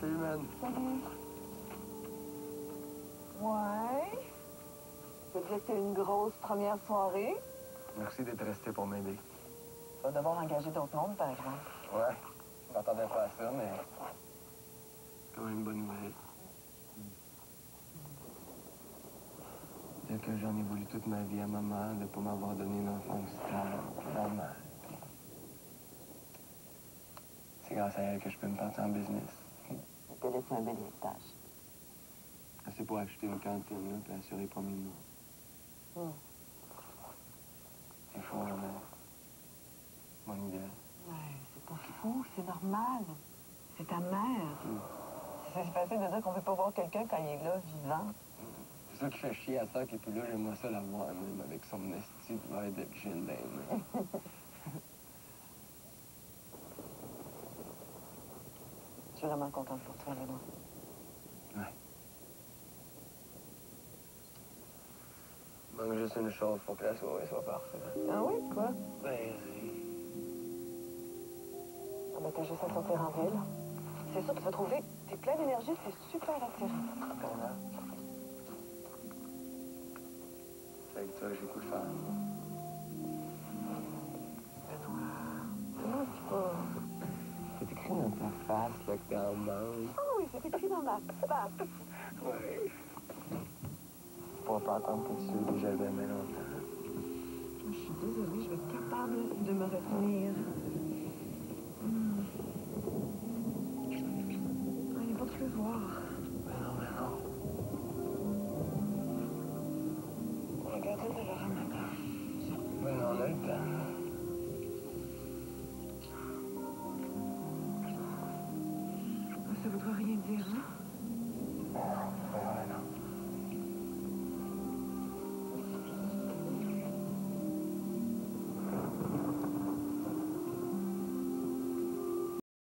Salut. Ouais. Ça veut dire que c'est une grosse première soirée. Merci d'être resté pour m'aider. Tu vas devoir engager d'autres mondes, par exemple. Ouais, je m'attendais pas à ça, mais... C'est quand même une bonne nouvelle. Dire que j'en ai voulu toute ma vie à maman de pas m'avoir donné une enfance stable, normale. C'est grâce à elle que je peux me partir en business. Te laisse un bel héritage. Pour acheter une cantine, là, puis assurer les premiers mois. Hum. C'est fou, hein. Mon idéal. Ouais, c'est pas fou, c'est normal. C'est ta mère. Hum. C'est facile de dire qu'on peut pas voir quelqu'un quand il est là, vivant. C'est ça qui fait chier à ça, qui puis là, j'aimerais ça la voir, même avec son esti de verre de gin vraiment contente pour toi, Benoît. Ouais. Il manque juste une chose pour que la soirée soit parfaite. Ah oui, quoi? Ben, Ah ben, t'as juste à sortir en ville. C'est sûr que tu vas trouver... T'es plein d'énergie, c'est super attirant. C'est avec toi que j'ai le coup de faire. Dans ta face, là, que t'es en manque. Ah oui, c'est écrit dans ma face. Ouais. Tu pourras pas attendre que tu déjà bien longtemps. Je suis désolée, je vais être capable de me retenir.